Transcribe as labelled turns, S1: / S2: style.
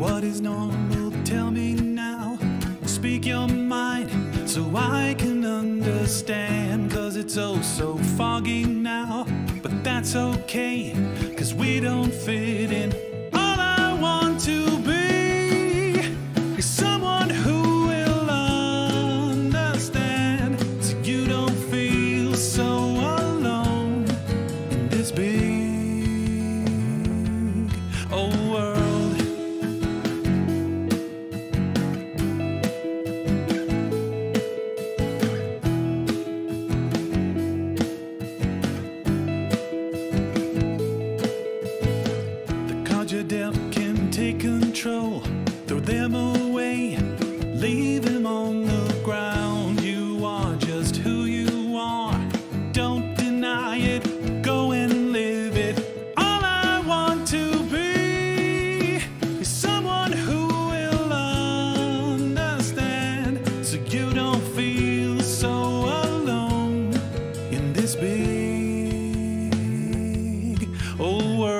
S1: is normal? Tell me now. Speak your mind so I can understand. Cause it's oh so foggy now. But that's okay, cause we don't fit in. All I want to be is someone who will understand. So you don't feel so alone in this big old Your doubt can take control. Throw them away, leave them on the ground. You are just who you are. Don't deny it, go and live it. All I want to be is someone who will understand so you don't feel so alone in this big old world.